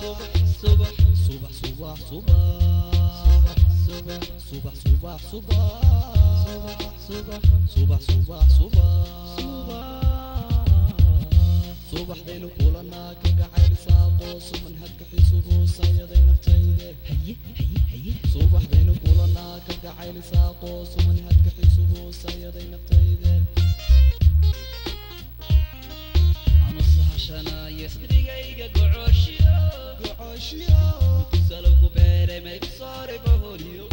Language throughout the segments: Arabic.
صبح صبح صبح صبح صبح صبح صبح صبح صبح صبح صبح subaxdaynu kulannaa ka gacaylsaa qooso manhadka xisuhuusayaday naftayde subaxdaynu kulannaa ka gacaylsaa qooso gocoshyo saloku beere meegsore bahoriyo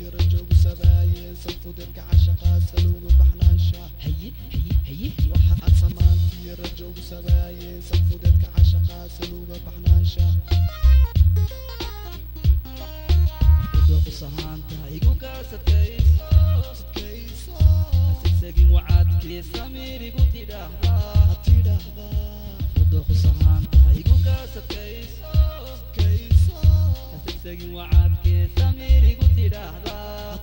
يرجع بسبايا صفودن كعشقا سلوم بحناشا هي هي هي وحق سمان يرجع بسبايا صفودن كعشقا سلوم بحناشا بدو سهانتا يقوكا ستكيس ستكيس. سكساقين وعاد كيس. سمير يقول تدهبا تدهبا بدو سهانتا يقوكا ستكيس ستكيس. isagin wacadkee samiirigu tidhaahdaa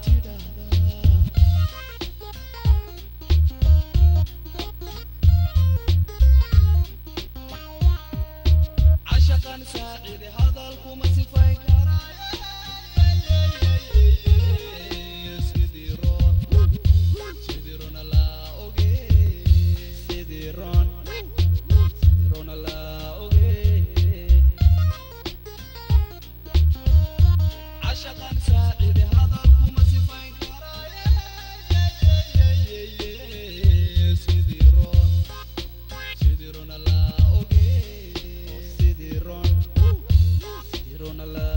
gonna love